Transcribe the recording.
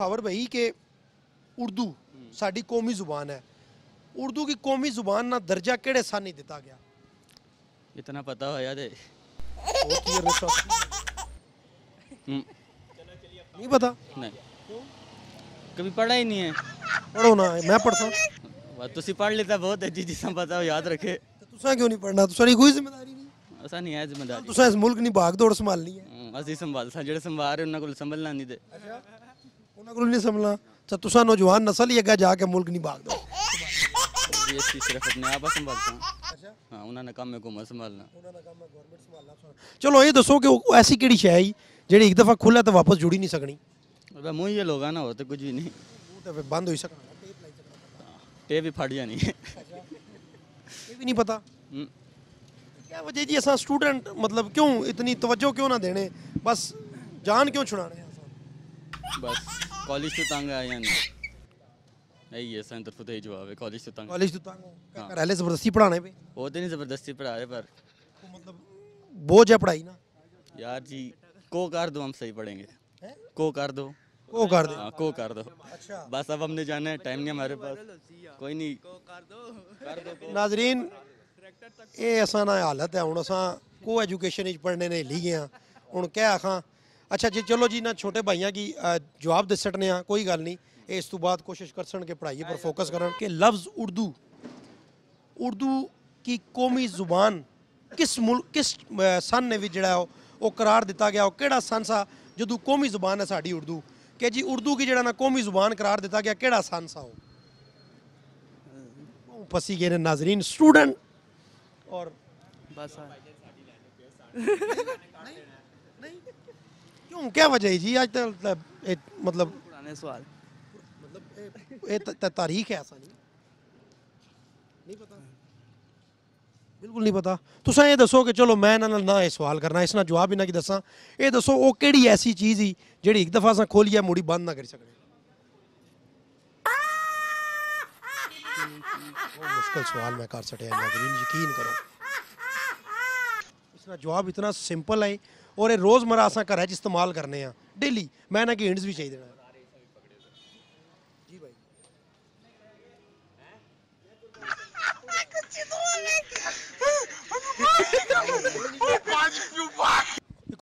खबर भाई कि उर्दू साडी कौमी जुबान है उर्दू की कौमी जुबान ना दर्जा केड़े सन ही दिता गया इतना पता हो याद है वो की है रिसर्च? हम्म, नहीं पता नहीं कभी पढ़ा ही नहीं है पढ़ो ना मैं पढ़ता बस तुसी पढ़ लेता बहुत है जी जिसम पता हो याद रखे तुसा क्यों नहीं पढ़ना तुसा कोई जिम्मेदारी नहीं ऐसा नहीं है जिम्मेदारी तुसा इस मुल्क नहीं भाग दौड़ संभालनी है हम्म, ਅਸੀਂ ਸੰਭਾਲ ਸਾਂ ਜਿਹੜੇ ਸੰਭਾਲ ਰਹੇ ਉਹਨਾਂ ਕੋਲ ਸੰਭਲਣਾ ਨਹੀਂ ਤੇ ਉਹਨਾਂ ਕੋਲ ਨਹੀਂ ਸੰਭਲਣਾ ਤਾਂ ਤੁਸੀਂ ਨੌਜਵਾਨ ਨਸਲ ਹੀ ਅੱਗਾ ਜਾ ਕੇ ਮੁਲਕ ਨਹੀਂ ਭਾਗ ਦੋ ਇਹ ਅਸੀਂ ਸਿਰਫ ਆਪਣੇ ਆਪ ਹੀ ਸੰਭਾਲਦਾ ਹਾਂ ਉਹਨਾਂ ਨੇ ਕੰਮ ਹੈ ਘੁੰਮਾ ਸੰਭਾਲਣਾ ਚਲੋ ਇਹ ਦੱਸੋ ਕਿ ਉਹ ਐਸੀ ਕਿਹੜੀ ਸ਼ੈ ਹੈ ਜਿਹੜੀ ਇੱਕ ਦਫਾ ਖੁੱਲੇ ਤਾਂ ਵਾਪਸ ਜੁੜੀ ਨਹੀਂ ਸਕਣੀ ਉਹਦਾ ਮੂੰਹ ਹੀ ਇਹ ਲੋਗਾ ਨਾ ਹੋ ਤੇ ਕੁਝ ਵੀ ਨਹੀਂ ਉਹ ਤਾਂ ਫਿਰ ਬੰਦ ਹੋਈ ਸਕਣਾ ਟੇ ਵੀ ਫੜ ਜਾਣੀ ਹੈ ਇਹ ਵੀ ਨਹੀਂ ਪਤਾ ਹਮ, क्या वजह जी असा स्टूडेंट मतलब क्यों इतनी तवज्जो क्यों ना देने बस जान क्यों छुड़ाने ਬਸ ਕਾਲਜ ਤੋਂ ਤੰਗ ਆਏ ਹਾਂ ਇਹੀ ਹੈ ਸੰਤਰ ਫਤੇ ਜਵਾਬ ਹੈ ਕਾਲਜ ਤੋਂ ਤੰਗ कॉलेज तो तंग हो घर वाले जबरदस्ती पढ़ाने पे ਉਹ ਤੇ ਨਹੀਂ ਜ਼ਬਰਦਸਤੀ ਪੜਾ ਰਹੇ ਪਰ तो मतलब बोझ है पढ़ाई ना यार जी को कर दो हम सही पढ़ेंगे हैं? को कर दो वो कर दे हाँ को कर दो अच्छा बस अब हमने जाना है टाइम नहीं हमारे पास कोई नहीं कर दो नाजरीन ਇਹ ਅਸਾਂ ਨਾਲ ਹਾਲਤ ਹੈ ਹੁਣ ਅਸਾਂ ਕੋ ਐਜੂਕੇਸ਼ਨ ਵਿੱਚ ਪੜ੍ਹਨੇ ਨੇ ਲਈ ਗਿਆ ਹੁਣ ਕਹਿ ਆਖਾਂ ਅੱਛਾ ਜੀ ਚਲੋ ਜੀ ਨਾ ਛੋਟੇ ਭਾਈਆਂ ਕੀ ਜਵਾਬ ਦੇ ਸਕਨੇ ਆ ਕੋਈ ਗੱਲ ਨਹੀਂ ਇਸ ਤੋਂ ਬਾਅਦ ਕੋਸ਼ਿਸ਼ ਕਰਸਣ ਕਿ ਪੜ੍ਹਾਈ ਪਰ ਫੋਕਸ ਕਰਨ ਕਿ ਲਫ਼ਜ਼ ਉਰਦੂ ਉਰਦੂ ਕੀ ਕੌਮੀ ਜ਼ੁਬਾਨ ਕਿਸ ਮੁਲਕ ਕਿਸ ਸਨ ਨੇ ਵੀ ਜਿਹੜਾ ਉਹ ਕਰਾਰ ਦਿੱਤਾ ਗਿਆ ਉਹ ਕਿਹੜਾ ਸਨ ਸਾ ਜਦੋਂ ਕੌਮੀ ਜ਼ੁਬਾਨ ਹੈ ਸਾਡੀ ਉਰਦੂ ਕਿ ਜੀ ਉਰਦੂ ਕੀ ਜਿਹੜਾ ਨਾ ਕੌਮੀ ਜ਼ੁਬਾਨ ਕਰਾਰ ਦਿੱਤਾ ਗਿਆ ਕਿਹੜਾ ਸਨ ਸਾ ਉਹ ਫਸੀ ਗਏ ਨੇ ਨਾਜ਼ਰੀਨ ਸਟੂਡੈਂਟ ਔਰ ਬਸ ਨਹੀਂ क्यों क्या वजह है जी आज तक मतलब एक मतलब पुराने सवाल मतलब ये त- त- तारीख है ऐसा नहीं नहीं पता ਬਿਲਕੁਲ ਨਹੀਂ ਪਤਾ ਤੁਸੀਂ ਇਹ ਦੱਸੋ ਕਿ ਚਲੋ ਮੈਂ ਇਹਨਾਂ ਨਾਲ ਨਾ ਇਹ ਸਵਾਲ ਕਰਨਾ ਇਸ ਨਾਲ ਜਵਾਬ ਇਹਨਾਂ ਕੀ ਦੱਸਾਂ ਇਹ ਦੱਸੋ ਉਹ ਕਿਹੜੀ ਐਸੀ ਚੀਜ਼ ਹੀ ਜਿਹੜੀ ਇੱਕ ਦਫਾ ਅਸਾਂ ਖੋਲੀ ਹੈ ਮੁੜੀ ਬੰਦ ਨਾ ਕਰ ਸਕਦੇ ਉਹ ਮੁਸ਼ਕਲ ਸਵਾਲ ਮੈਂ ਕਰ ਸਟਿਆ ਨਾਜ਼ਰੀਨ ਯਕੀਨ ਕਰੋ ਇਸ ਦਾ ਜਵਾਬ ਇਤਨਾ ਸਿੰਪਲ ਹੈ ਔਰ ਇਹ ਰੋਜ਼ਮਰਾ ਅਸਾਂ ਘਰਾਂ 'ਚ ਇਸਤੇਮਾਲ ਕਰਨੇ ਆ ਡੇਲੀ ਮੈਂ ਨਾ ਕਿ ਹਿੰਟਸ ਵੀ ਚਾਹੀਦੇ ਨੇ ਜੀ ਭਾਈ